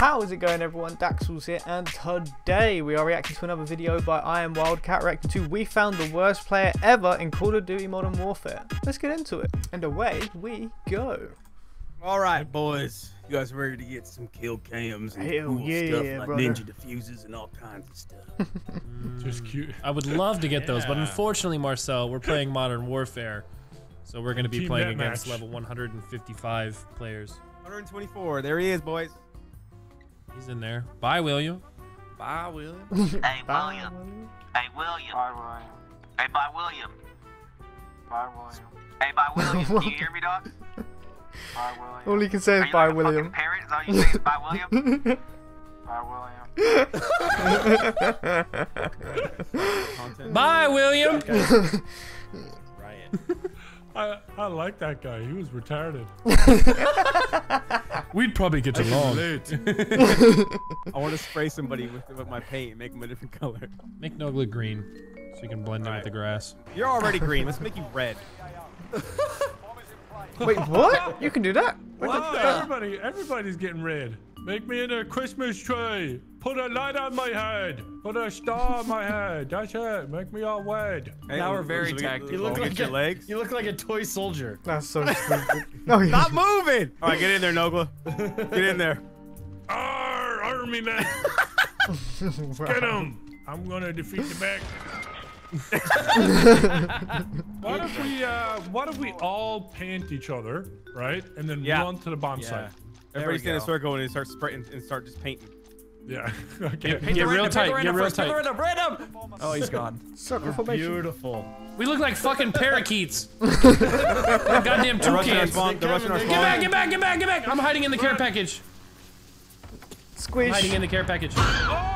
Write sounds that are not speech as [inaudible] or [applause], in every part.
How is it going everyone? Daxellz here and today we are reacting to another video by I Am Wildcat reacting to We Found the Worst Player Ever in Call of Duty Modern Warfare. Let's get into it. And away we go. Alright boys, you guys ready to get some kill cams and Hell cool yeah, stuff like brother. ninja defuses and all kinds of stuff. [laughs] Just cute. I would love to get those, but unfortunately, Marcel, we're playing Modern Warfare, so we're going to be Team playing against deathmatch. level 155 players. 124, there he is boys. He's in there. Bye, William. Bye William. [laughs] Hey, Bye, William. Hey, William. Bye, William. Hey, bye, William. Bye, William. Hey, bye, [laughs] William. Can you hear me, dog? Bye, William. All he can say is you bye, like a fucking William. parrot? Is all you say is bye, William? [laughs] Bye, William. Bye, William. I, I like that guy. He was retarded. We'd probably get along. Late. [laughs] I want to spray somebody with, with my paint and make them a different color. Make Nogla green, so you can blend in Alright. with the grass. You're already green, let's make you red. [laughs] Wait, what? You can do that? Wow, everybody, everybody's getting red. Make me in a Christmas tree. Put a light on my head. Put a star on my head. That's it. Make me all red. Hey, Now we're very tactical. You You look look like like your a- legs. You look like a toy soldier. That's so [laughs] stupid. No, you Stop moving! Alright, get in there, Nogla. Get in there. Arr, army man. [laughs] Get him. I'm gonna defeat the back. [laughs] what if we uh what if we all paint each other, right? And then Yeah. run to the bomb Yeah. site. Everybody we stand in a circle and start spraying and start just painting. Yeah. [laughs] okay. Get real tight. Get real tight. Oh, he's gone. Circle formation. Beautiful. We look like fucking parakeets. [laughs] Goddamn They're rushing our toucans. They're Get back, get back, get back, get back. I'm hiding in the care package. Squish. Hiding in the care package.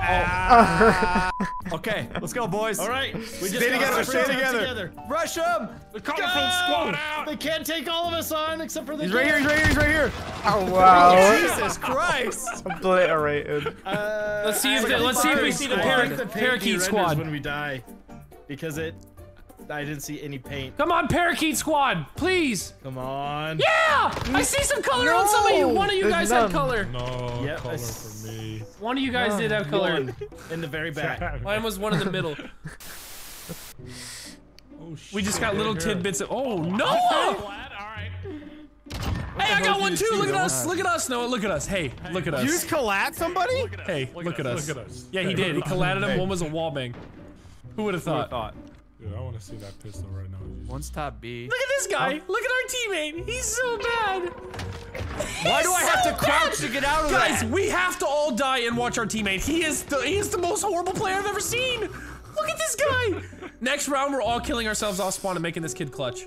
[laughs] Okay, let's go, boys. All right. We just Stay got together, stay friends together. Rush him! The colorful squad out. They can't take all of us on except for the He's right here, he's right here, he's right here. Oh, wow. Jesus Christ! [laughs] Obliterated. Uh, Let's see if I the- let's see if we see the I para- think the parakeet squad. when we die, because it. I didn't see any paint. Come on, parakeet squad, please. Come on. Yeah! I see some color on some of you. One of you there's guys none. had color. No Yep, color for me. One of you guys did have color. One in the very back. Mine was one in the middle. Oh, shit. We just got little tidbits of. Oh, Noah! Hey, I got one too. Look at us. Look at us, Noah. Look at us. Hey, look at us! You just us. collat somebody? Hey, look at us. Look at us. Yeah, he did. He collided him. One was a wallbang. Who would have Who would've thought? Thought? Dude, I want to see that pistol right now. One's top B. Look at this guy. Oh. Look at our teammate. He's so bad. Why do I have to crouch to get out of Guys, that? we have to all die and watch our teammate. He is the he is the most horrible player I've ever seen. Look at this guy. Next round, we're all killing ourselves off spawn and making this kid clutch.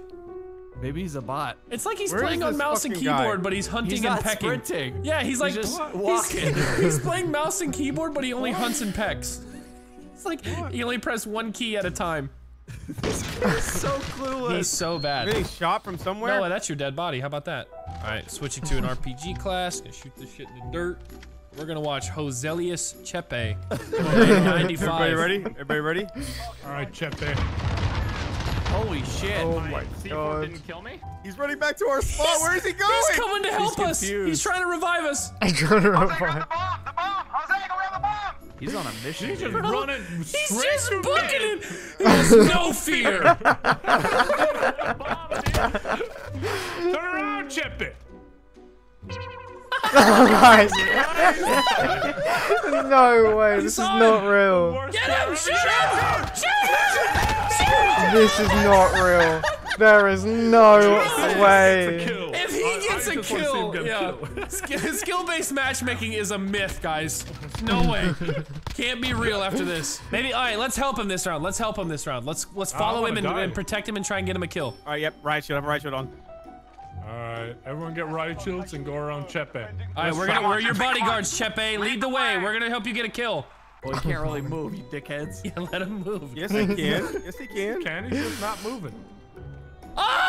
Maybe he's a bot. It's like he's Where playing on mouse and fucking guy? keyboard, but he's hunting He's and not pecking. sprinting. Yeah, he's like just he's- walking. [laughs] He's, playing mouse and keyboard, but he only hunts and pecks. It's like he only press one key at a time. So clueless. He's so bad. Getting shot from somewhere? Noah, that's your dead body. How about that? All right, switching to an [laughs] RPG class. Gonna shoot this shit in the dirt. We're gonna watch Joselius Chepe. 95. Everybody ready? Everybody ready? All right, Chepe. Holy shit. Oh my god. He's running back to our spot. Where is he going? He's coming to help us. confused. He's trying to revive us. I'm trying to Jose, grab revive. He's on a mission. He's just dude. running He's straight just to booking it. He has no fear. [laughs] Turn around, Chepe. Guys. [laughs] no way. This is not real. Worst Get player him! Shoot him! Shoot him! This is not real. There is no It's a way. Kill. If I- he I gets a just wanna see kill, him get yeah. killed. Sk- Skill-based matchmaking is a myth, guys. No [laughs] way. Can't be real after this. Maybe. All right, let's help him this round. Let's help him this round. Let's let's oh follow him and, and protect him and try and get him a kill. All right, yep, riot shield. Have a riot shield on. All right, everyone get riot shields and go around Chepe. All right, we're gonna we're your bodyguards, Chepe. Lead the way. We're gonna help you get a kill. Well, he can't really move, you dickheads. [laughs] Yeah, let him move. Yes, he [laughs] can. yes, he can. Can he's just not moving.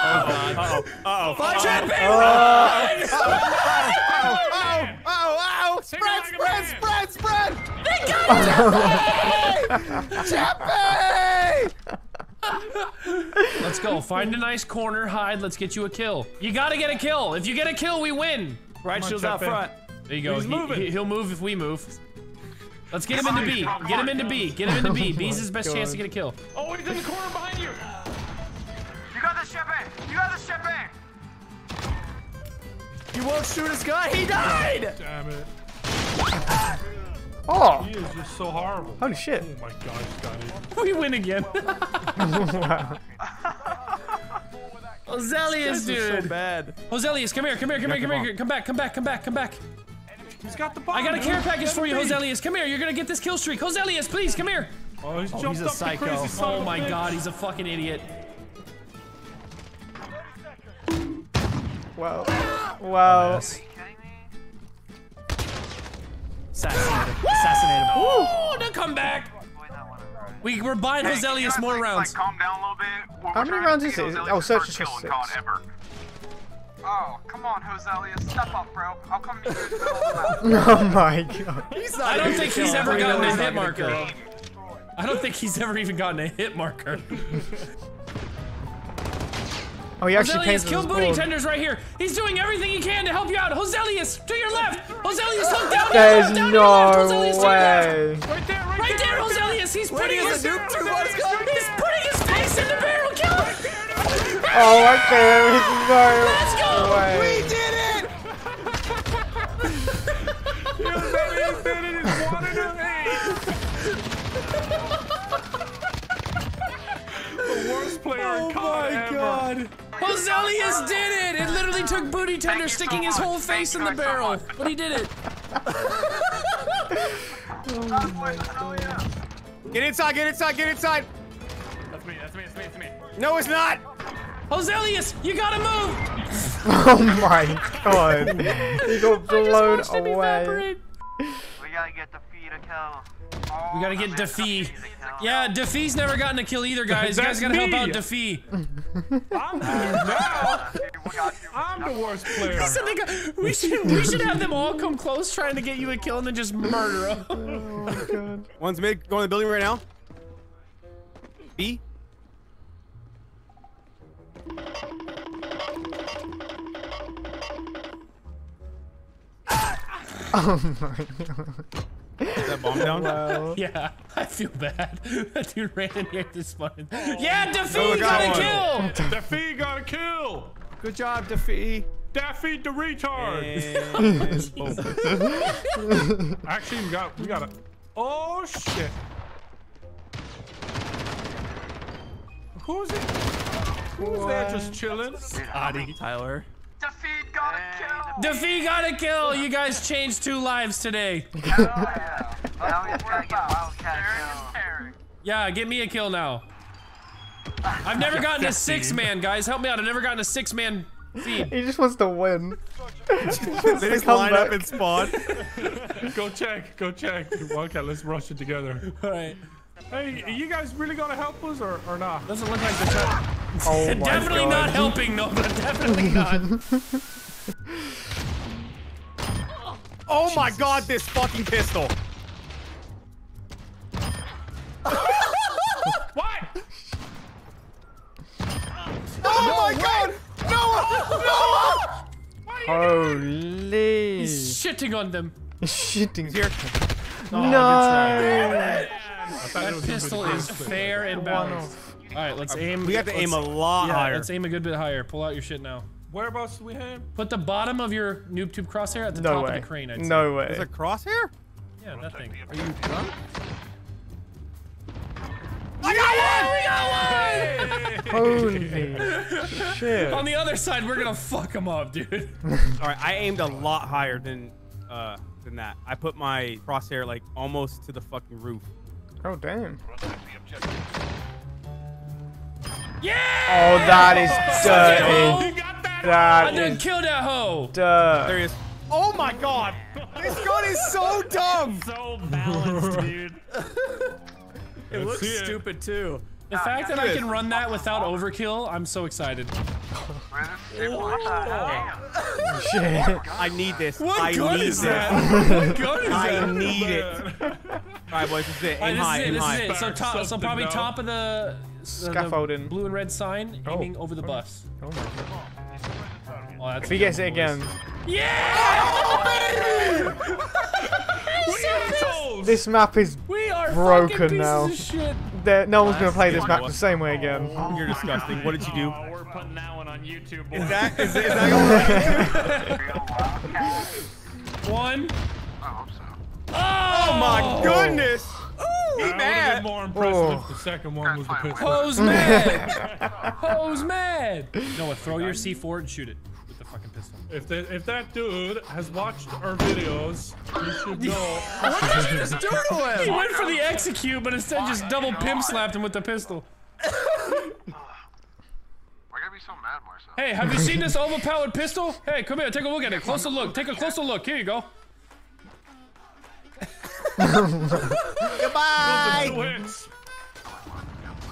Oh! Uh-oh. Uh-oh. Uh-oh. Chepe! Oh, oh, oh. oh. Spread, like a spread, man. spread, spread. [laughs] Let's go. Find a nice corner, hide. Let's get you a kill. You gotta get a kill. If you get a kill, we win. Riot shield's out front. There you go. He's He, moving. he, will move if we move. Let's get him into B. Get him into B. Get him into B. B's his best [laughs] chance to get a kill. Oh, he's in the corner behind you. You got the shipping! You got the shipping! You won't shoot his gun. He died. Damn it. Oh, He is just so horrible. holy shit. Oh my god, Scotty. [laughs] We win again. [laughs] wow. Joselius, This is so bad. Joselius, come here, come here, come here, come here. Come back, come back, come back, come back. He's got the bomb. I got a care package for you, him Come here, you're gonna get this kill streak. Joselius, please, come here. Oh, he's oh, jumped he's a up the psycho. crazy son Oh my god, he's a fucking idiot. Wow. Wow. Assassinated. him. Assassinate him. Oh, no comeback. We, we're buying Hey, Joselius more like, rounds. Like, calm down a little bit. We're How many rounds is it? Oh, search first is just six. Oh, come on, Joselius. Step up, bro. I'll come meet you in the middle of. [laughs] Oh my god. He's I don't think he's ever gotten a hit marker. I don't think he's ever even gotten a hit marker. [laughs] Oh, he actually came Joselius, to kill booty board. tenders right here. He's doing everything he can to help you out. Joselius, to your left. Joselius, look down. There's down, down, down, no Joselius, to left. way. Right there, right, Right there, right Joselius. He's putting is his the noob too? Let's go. He's putting his face in the barrel. Kill him. Oh, right there. No Let's go. way. did it. [laughs] Joselius did it. He's one of eight. the worst player in oh, COD ever. Did it. It literally took booty tender you so sticking his much. whole Thank face in the guys so barrel, but he did it. Get inside, get inside, get inside. That's me. That's me. That's me. That's me. No, it's not. Joselius, you gotta move. [laughs] Oh my god. [laughs] He got blown Watched him away. evaporate. We gotta get the feed a kill. We gotta get man, Defee. feed a kill. Yeah, Defee's never gotten a kill either, guys. You guys That's gotta help out Defee. I'm the now. We got you. I'm the worst player. So they got- we should we should have them all come close trying to get you a kill and then just murder them. Oh my god. [laughs] One's mid, going to the building right now. B. [laughs] Oh my god. Is that bomb down? Wow. [laughs] yeah, I feel bad. [laughs] That dude ran in here this morning. Yeah, Defee Oh, we got got a kill. Daffy got a kill. Good job, Defee. Daffy the retard. [laughs] Oh. Actually, we got we got a. Oh shit. Who's it? Who's there just chilling? Adi. Tyler. Defeat got a kill. Defee got a kill. You guys changed two lives today. [laughs] Oh yeah. Now we just gotta get Yeah, get me a kill now. I've never gotten a six man, guys. Help me out. I've never gotten a six man feed. He just wants to win. [laughs] They just come line up back. and spawn. [laughs] Go check. Go check. Okay, let's rush it together. All right. Hey, are you guys really gonna help us or, or not? Doesn't look like they're trying. Oh my Definitely god. not helping, no, but definitely not. Oh my god, this fucking pistol. [laughs] What? Oh my god! No! No! Holy. He's shitting on them. He's shitting. Here. Oh, no. That pistol is fair and balanced. All right, let's aim. We have to aim a lot Yeah, higher. let's aim a good bit higher. Pull out your shit now. Whereabouts do we have? Put the bottom of your noob tube crosshair at the No top way. of the crane. I'd say. No There's way. a crosshair? Yeah, that thing. Are you drunk? [laughs] Holy [laughs] shit. On the other side, we're gonna fuck him up, dude. [laughs] All right, I aimed a lot higher than uh than that. I put my crosshair like almost to the fucking roof. Oh damn. Yeah! Oh, that is Oh, dirty. You got that? I That done is killed that hoe. There he is. Oh my god! This gun is so [laughs] dumb! So balanced, [laughs] dude. it looks see it. stupid too. The ah, fact that I can run that without overkill, I'm so excited. Shit. I need this. What I gun need is this. that? what gun is [laughs] I that? need it. All right, boys, this is it. Aim this high, is it. aim high. So, top, so probably now. top of the, the Scaffolding. blue and red sign, Oh. aiming over the bus. Oh my god. Oh, that's If he gets it again. Yeah! Assholes! This map is We are Broken now. shit. there. No one's gonna play this map the same way again. Oh, you're disgusting. What did you do? Oh, [laughs] we're putting that one on YouTube, boys. Is that is, is that [laughs] One. I hope so. Oh my goodness! That would have mad. been more impressive Oh. if the oh. second one was the pistol. Ho's mad. [laughs] Ho's mad. Noah, throw your C4 and shoot it with the fucking pistol. If, that if that dude has watched our videos, he should [laughs] know. what did you Just do to him. He went for the execute, but instead just double pimp slapped him with the pistol. [laughs] Why gotta be so mad, Marcel? Hey, have you seen this [laughs] overpowered pistol? Hey, come here, take a look at it. Closer look. Take a closer look. Here you go. Goodbye.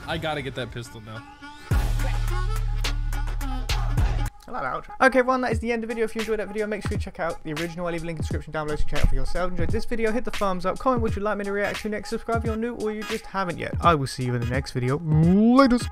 I gotta get that pistol now. Okay, everyone, that is the end of the video. If you enjoyed that video, make sure you check out the original. I'll leave a link in the description down below can check out for yourself. Enjoyed this video, hit the thumbs up, comment what you'd like me to react to next, subscribe if you're new or you just haven't yet. I will see you in the next video. Latest.